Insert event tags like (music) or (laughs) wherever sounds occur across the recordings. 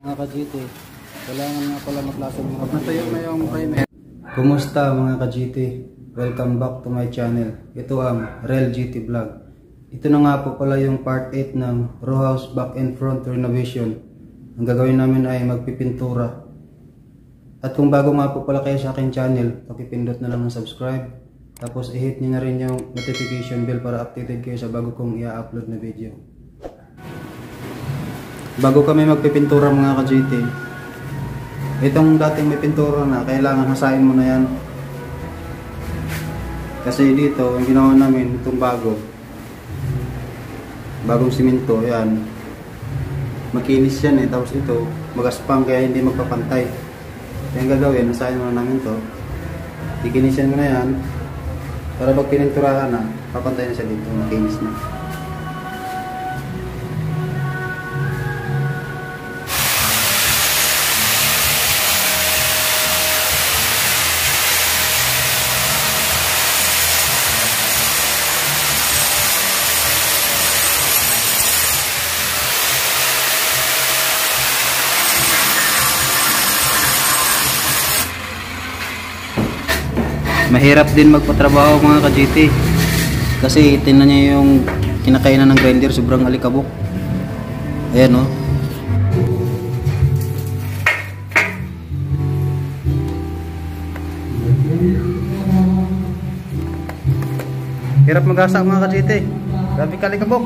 Mga ka-GT, kailangan nga pala maklasan mga Natuyo na yung primer. Kumusta mga ka-GT? Welcome back to my channel. Ito ang Real GT Vlog. Ito na nga po pala yung part 8 ng row house back and front renovation. Ang gagawin namin ay magpipintura. At kung bago nga po pala kayo sa akin channel, pakipindot na lang ng subscribe. Tapos i-hit nyo na rin yung notification bell para updated kayo sa bago kong i-upload na video. Bago kami magpipintura mga ka-GT, itong dating may pintura na, kailangan hasain mo na yan. Kasi dito, ang ginawa namin, itong bago, bagong siminto, yan. Makinis yan eh, tapos ito, magaspang kaya hindi magpapantay. Kaya ang gagawin, hasain mo na namin to. Ikinisan mo na yan, para pag pininturahan na, papantay na siya dito, makinis na. Mahirap din magpatrabaho mga ka-GT. Kasi tingnan niya yung kinakainan ng grinder, sobrang alikabok. Ayan oh. Hirap mag-asa mga ka-GT. Grabe kalikabok.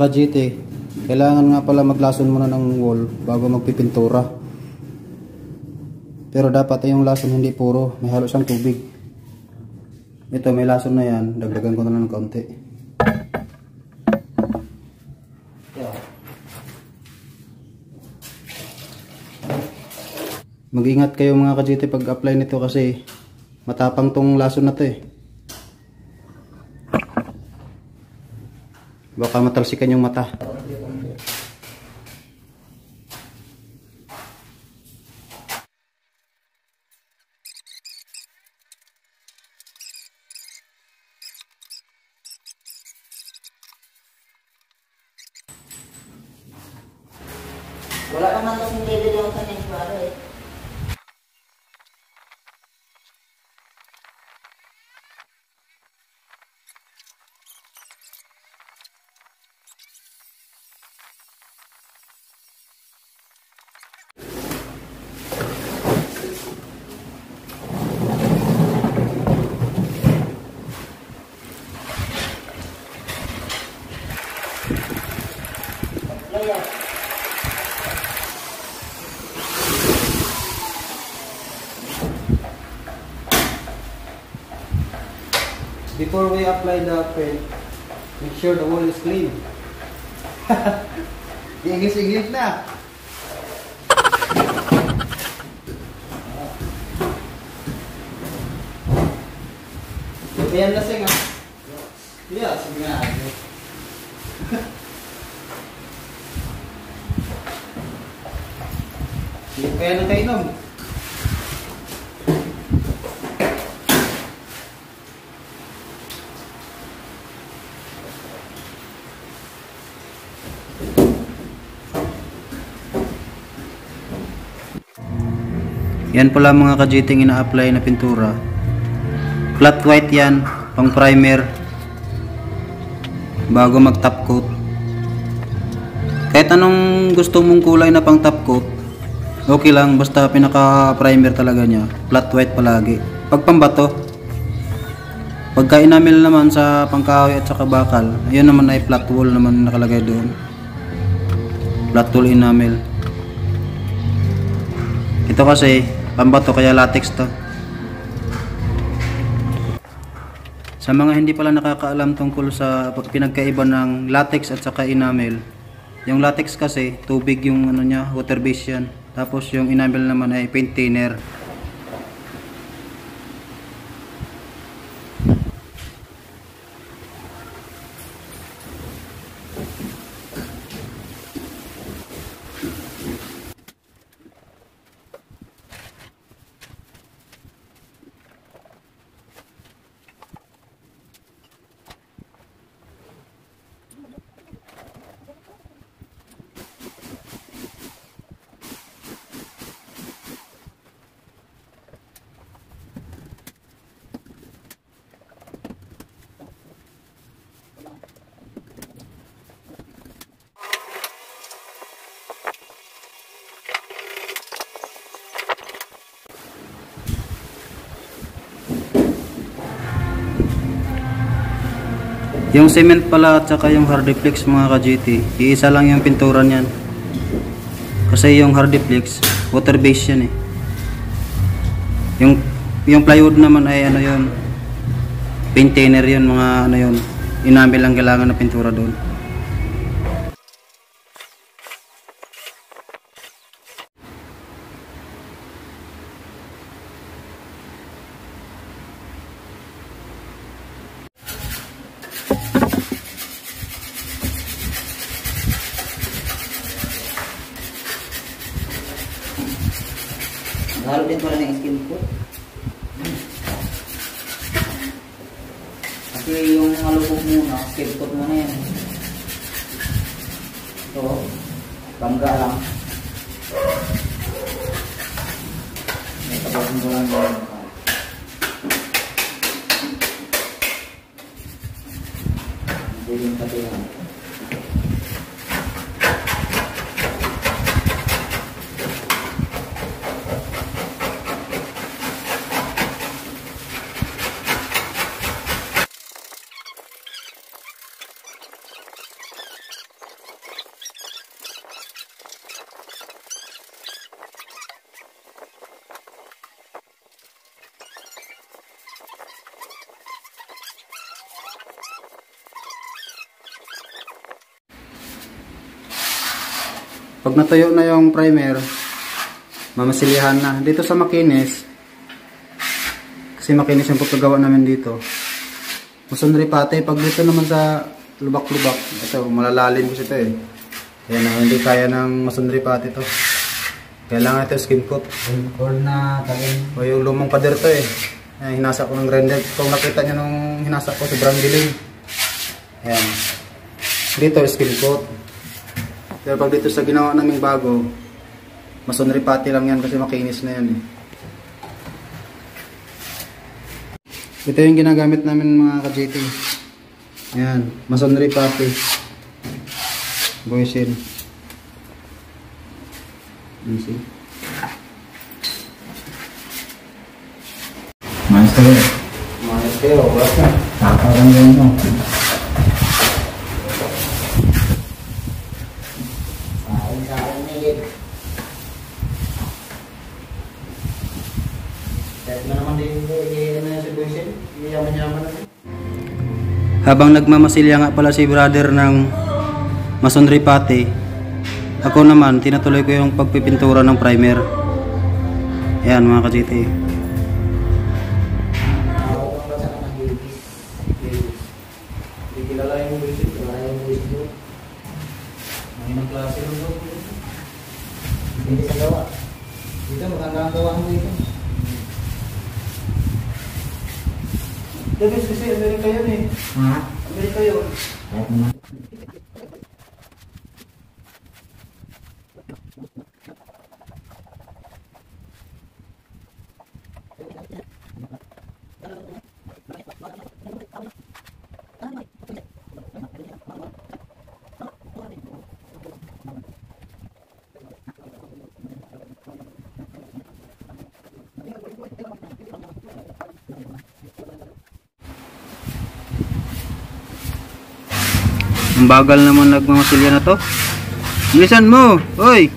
Mga kailangan nga pala maglason muna ng wall bago magpipintura. Pero dapat yung lason hindi puro, may halo siyang tubig. Ito may lason na yan, dagdagan ko na lang ng kaunti. Mag-ingat kayo mga ka-GT pag apply nito kasi matapang tong lason na to eh. Baka matalsikan yung mata. Wala naman kasing level yung sa Nesbaro eh. Before we apply the paint, make sure the wall is clean. (laughs) Ingis-ingis na. (laughs) Ayan lasing ah. Yeah, sige nga. (laughs) Kaya nang kainom. Yan pala mga kajiting ina-apply na pintura. Flat white yan, pang primer. Bago mag top coat. Kahit anong gusto mong kulay na pang top coat, okay lang basta pinaka primer talaga niya. Flat white palagi. Pag pambato, pagka enamel naman sa pangkahoy at saka bakal, ayun naman ay flat wall naman nakalagay doon. Flat wall enamel. Ito kasi Pambato kaya latex to. Sa mga hindi pala nakakaalam tungkol sa pinagkaiba ng latex at saka enamel, yung latex kasi tubig yung ano niya, water base yan. Tapos yung enamel naman ay paint thinner. Yung cement pala at saka yung hardiplex mga ka-GT, iisa lang yung pintura niyan. Kasi yung hardiplex, water base yan eh. Yung yung plywood naman ay ano yun, paint thinner yun, mga ano yun, enamel lang kailangan na pintura doon. Halo din pala ng skin coat. Kasi yung halubog muna, skin coat muna yan. Ito, bangga lang. May tapasin ko lang yun. Hindi yung pati yan. Pag natuyo na yung primer, mamasilihan na. Dito sa makinis, kasi makinis yung pagkagawa namin dito. Masundri pati. Pag dito naman sa lubak-lubak, ito, malalalim kasi ito eh. Kaya na, hindi kaya ng masundri pati to. Kailangan ito skin coat. Or na talin. O yung lumang pader to eh. Ayan, hinasa ko ng grinder. Kung nakita nyo nung hinasa ko, sobrang dilim. Ayan. Dito, skin coat. Pero pag dito sa ginawa naming bago, masonry pati lang yan kasi makinis na yan eh. Ito yung ginagamit namin mga ka-JT. Ayan, masonry pati. Boysin. Easy. Maestro, Mayos kayo, oras na. Akin na yun. Kahit na naman din, ano yan si Boysen, yaman-yaman na. Habang nagmamasilya nga pala si brother ng masonry pati, ako naman tinatuloy ko yung pagpipintura ng primer. Ayan mga ka-GT. Dito, maganda ang gawa mo dito. Davis kasi Amerika yun eh. Ha? Amerika yun. Ang bagal naman nagmamasilya na to. Bilisan mo! Hoy!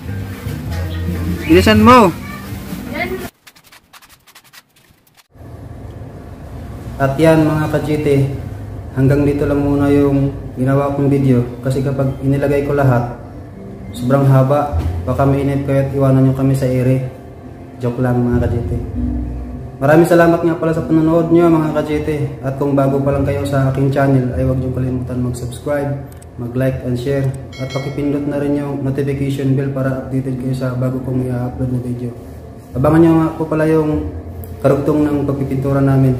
Bilisan mo! At yan mga ka-GT, hanggang dito lang muna yung ginawa kong video kasi kapag inilagay ko lahat, sobrang haba. Baka mainit kayo at iwanan nyo kami sa ere. Joke lang mga ka-GT. Maraming salamat nga pala sa panonood nyo mga ka-GT. At kung bago pa lang kayo sa aking channel ay huwag nyo kalimutan mag-subscribe, mag-like and share. At pakipindot na rin yung notification bell para updated kayo sa bago kong i-upload na video. Abangan nyo nga po pala yung karugtong ng pagpipintura namin.